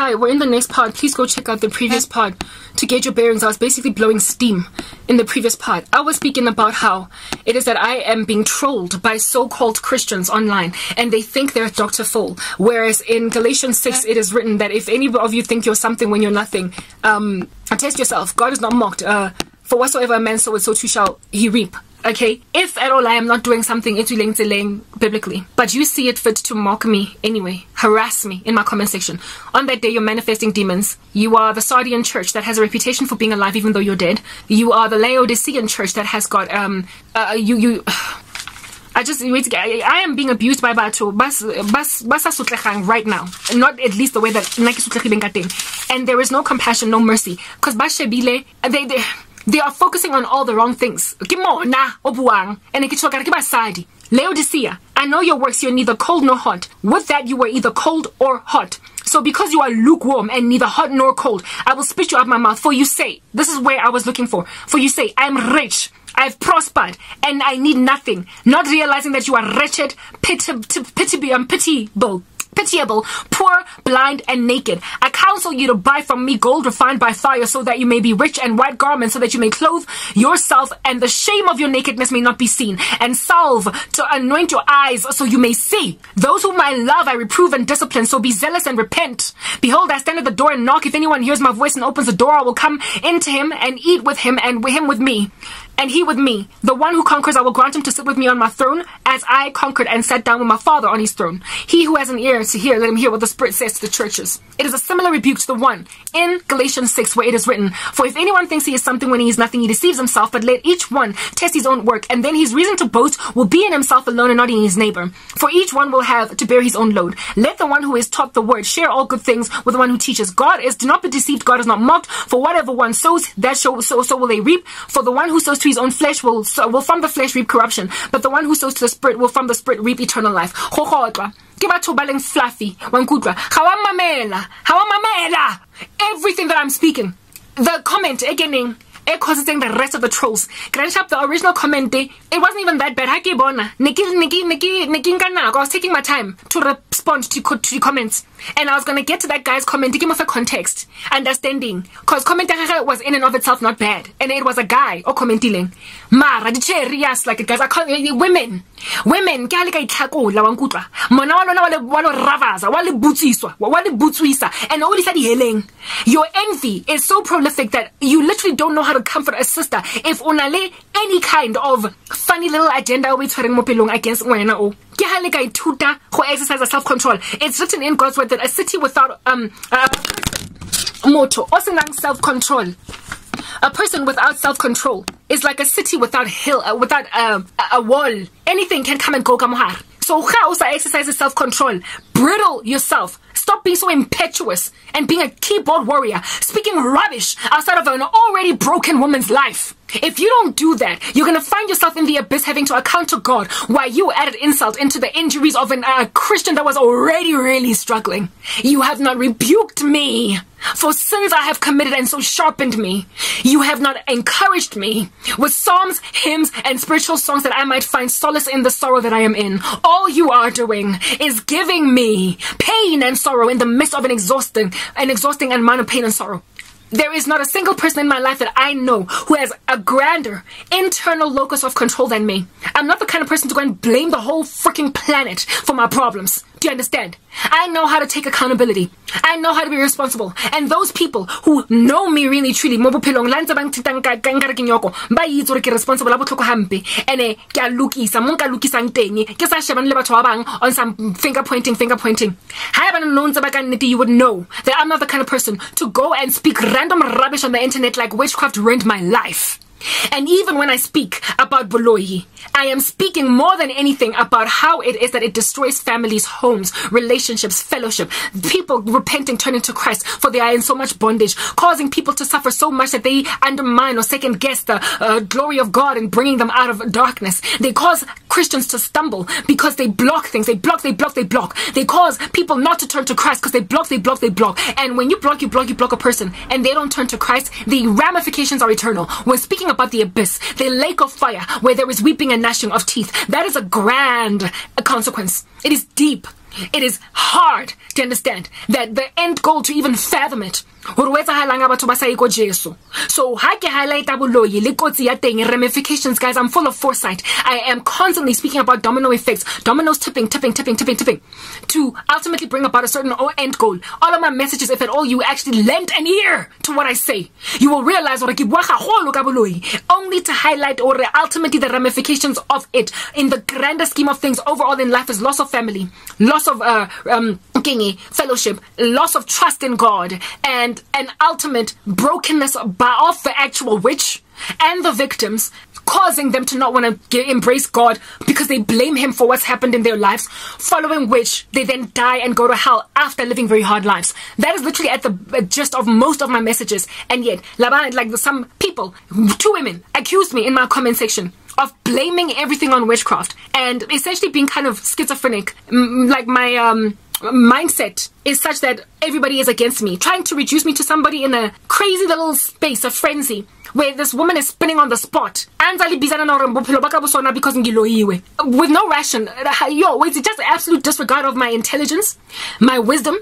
Hi, we're in the next pod. Please go check out the previous pod to gauge your bearings. I was basically blowing steam in the previous pod. I was speaking about how it is that I am being trolled by so-called Christians online and they think they're Dr. Phil. Whereas in Galatians 6, it is written that if any of you think you're something when you're nothing, um, test yourself. God is not mocked. Uh, for whatsoever a man soweth, so too shall he reap. Okay, if at all I am not doing something ituling biblically, but you see it fit to mock me anyway, harass me in my comment section. On that day, you're manifesting demons. You are the Sardian church that has a reputation for being alive even though you're dead. You are the Laodicean church that has got um uh, you you. I just wait. I, am being abused by Bato. Bas bas basa right now. Not at least the way that naki And there is no compassion, no mercy. Because bashebile they they they are focusing on all the wrong things. And Laodicea, I know your works, you're neither cold nor hot. With that, you were either cold or hot. So because you are lukewarm and neither hot nor cold, I will spit you out my mouth. For you say, this is where I was looking for. For you say, I am rich, I've prospered, and I need nothing. Not realizing that you are wretched, pitiable, pitiable, pitiable, poor, blind, and naked. I counsel you to buy from me gold refined by fire so that you may be rich and white garments so that you may clothe yourself and the shame of your nakedness may not be seen and salve to anoint your eyes so you may see. Those whom I love I reprove and discipline so be zealous and repent. Behold I stand at the door and knock. If anyone hears my voice and opens the door I will come into him and eat with him and with him with me and he with me. The one who conquers, I will grant him to sit with me on my throne, as I conquered and sat down with my Father on his throne. He who has an ear to hear, let him hear what the Spirit says to the churches. It is a similar rebuke to the one in Galatians 6, where it is written, For if anyone thinks he is something when he is nothing, he deceives himself, but let each one test his own work, and then his reason to boast will be in himself alone and not in his neighbor. For each one will have to bear his own load. Let the one who is taught the word share all good things with the one who teaches. God is, do not be deceived, God is not mocked, for whatever one sows, that so, so, so will they reap. For the one who sows to his own flesh will, will from the flesh reap corruption, but the one who sows to the spirit will from the spirit reap eternal life. ke batho ba leng fluffy wa nkutlwa. Ga everything that i'm speaking the comment again it causes the rest of the trolls grand up the original comment it wasn't even that bad ha ke bona ne ke nka nako i was taking my time to respond to, to the comments and I was gonna get to that guy's comment to give him a context, understanding. Cause comment was in and of itself not bad. And it was a guy or commenting. Mara di yes like guys I call women. Women ke ha le ka itlhakola wa nkutlwa. Mona wa lona wa le lo ravaza, wa le butsiswa, wa le butswisa and all sa di heleng. Your envy is so prolific that you literally don't know how to comfort a sister if onale any kind of funny little agenda we tshwareng mo pelong against ngwana o ke ha le ka ithuta go exercise self control it's written in god's word that a city without um uh, motto o senang self control a person without self-control is like a city without hill, uh, without uh, a wall. Anything can come and go kamuhar. So also exercise self-control. Brittle yourself. Stop being so impetuous and being a keyboard warrior, speaking rubbish outside of an already broken woman's life. If you don't do that, you're gonna find yourself in the abyss having to account to God why you added insult into the injuries of a uh, Christian that was already really struggling. You have not rebuked me for sins I have committed and so sharpened me. You have not encouraged me with psalms, hymns, and spiritual songs that I might find solace in the sorrow that I am in. All you are doing is giving me pain and sorrow in the midst of an exhausting, an exhausting amount of pain and sorrow. There is not a single person in my life that I know who has a grander internal locus of control than me. I'm not the kind of person to go and blame the whole freaking planet for my problems. Do you understand? I know how to take accountability. I know how to be responsible. And those people who know me really truly mo bophelong la ntse ba nthitang ka nkare ke nyoko ba itse gore ke responsible a botlhoko hampe ene ke a lokisa mo nka lokisang teng ke sa shebane ba on some finger pointing finger pointing ha eba no ntse ba you would know that I'm not the kind of person to go and speak random rubbish on the internet like witchcraft ruined my life. And even when I speak about Boloyi, I am speaking more than anything about how it is that it destroys families, homes, relationships, fellowship, people repenting, turning to Christ, for they are in so much bondage, causing people to suffer so much that they undermine or second guess the uh, glory of God and bringing them out of darkness. They cause Christians to stumble because they block things. They block, they block, they block. They cause people not to turn to Christ because they block, they block, they block. And when you block, you block, you block a person and they don't turn to Christ, the ramifications are eternal. When speaking talking about the abyss, the lake of fire, where there is weeping and gnashing of teeth. That is a grand consequence. It is deep. It is hard to understand that the end goal to even fathom it so teng ramifications guys i'm full of foresight. I am constantly speaking about domino effects dominoes tipping tipping tipping tipping tipping to ultimately bring about a certain end goal. All of my messages if at all you actually lend an ear to what i say you will realize gore ke bua gagolo boloyi only to highlight or ultimately the ramifications of it. In the grander scheme of things overall in life is loss of family loss of uh, um, fellowship loss of trust in god and an ultimate brokenness by, of the actual witch and the victims causing them to not want to embrace God because they blame him for what's happened in their lives, following which they then die and go to hell after living very hard lives. That is literally at the gist of most of my messages. And yet, like some people, two women, accused me in my comment section of blaming everything on witchcraft and essentially being kind of schizophrenic. Like my um mindset is such that everybody is against me, trying to reduce me to somebody in a crazy little space of frenzy where this woman is spinning on the spot. With no ration. Yo, it's just absolute disregard of my intelligence, my wisdom,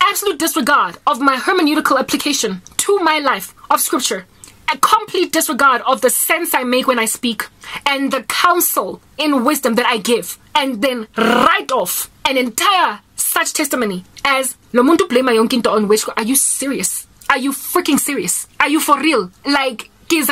absolute disregard of my hermeneutical application to my life of scripture a complete disregard of the sense I make when I speak and the counsel in wisdom that I give, and then write off an entire such testimony as lo muntu blame yonke into on which are you serious? Are you freaking serious? Are you for real? Like the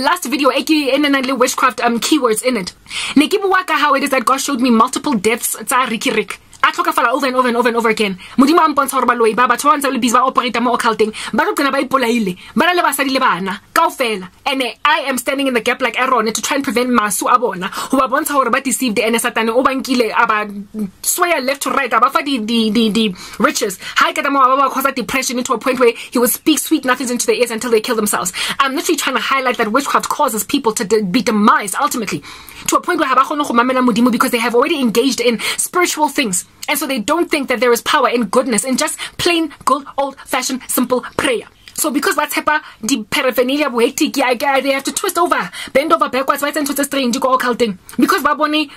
last video e witchcraft um keywords in it. Ne ke how it is that god showed me multiple deaths rick a tlhokafala over and over and over and over again. Modimo a mpontsha gore baloi ba batho ba ntse le busy ba operata mo occulting ba tlo qena ba ipolaile ba na le basadi le bana kao fela and i am standing in the gap like aaron to try and prevent masu a bona go ba bontsha gore ba deceived and satane o bankile a ba swear left to right a ba fa di di di di riches. Ha e ka mo ba ba cause depression into a point where he would speak sweet nothings into their ears until they kill themselves. I'm literally trying to highlight that witchcraft causes people to de be demised ultimately to a point where ha ba kgone go mamela modimo because they have already engaged in spiritual things and so they don't think that there is power in goodness, in just plain good old fashioned simple prayer. So because what's happening, the paraphernalia hectic, they have to twist over, bend over backwards, right into the strange go occulting. Because baboni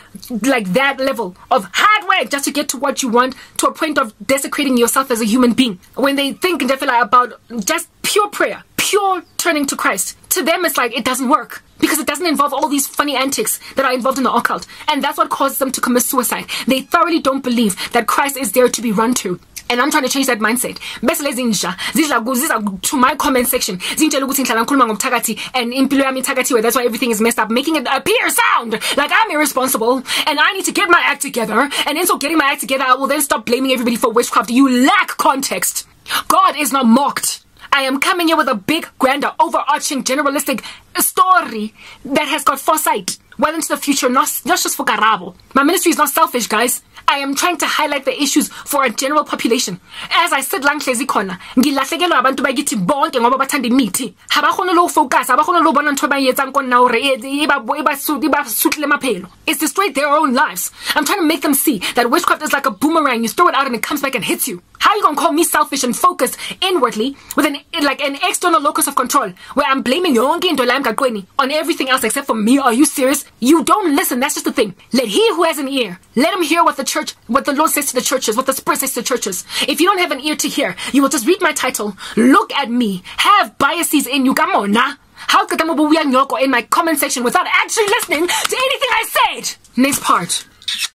like that level of hard work just to get to what you want to a point of desecrating yourself as a human being. When they think they feel about just pure prayer, pure turning to Christ, to them it's like it doesn't work because it doesn't involve all these funny antics that are involved in the occult. And that's what causes them to commit suicide. They thoroughly don't believe that Christ is there to be run to. And I'm trying to change that mindset. Bese lezi nja ziza to my comment section. Zintshela ukuthi ngihlala ngikhuluma ngomthakathi and impilo yami ithakathiwe. That's why everything is messed up, making it appear sound like I'm irresponsible and I need to get my act together. And in so getting my act together, I will then stop blaming everybody for witchcraft. You lack context. God is not mocked. I am coming here with a big, grander, overarching, generalistic story that has got foresight well into the future, not, not just for Karabo. My ministry is not selfish, guys. I am trying to highlight the issues for a general population. As I said lang hlezi khona, ngilahlekelwa abantu bakithi bonke ngoba bathanda imithi. Ha ba khona lo focus, ha ba khona lo bona ntwe ba yetsang kona hore e ba e ba sutle maphelo. It's destroyed their own lives. I'm trying to make them see that witchcraft is like a boomerang. You throw it out and it comes back and hits you. How are you gonna call me selfish and focused inwardly with an like an external locus of control where I'm blaming yonke into la on everything else except for me? Are you serious? You don't listen. That's just the thing. Let he who has an ear, let him hear what the church, what the Lord says to the churches, what the Spirit says to the churches. If you don't have an ear to hear, you will just read my title, look at me, have biases in you. Come on, nah. How could I in my comment section without actually listening to anything I said? Next part.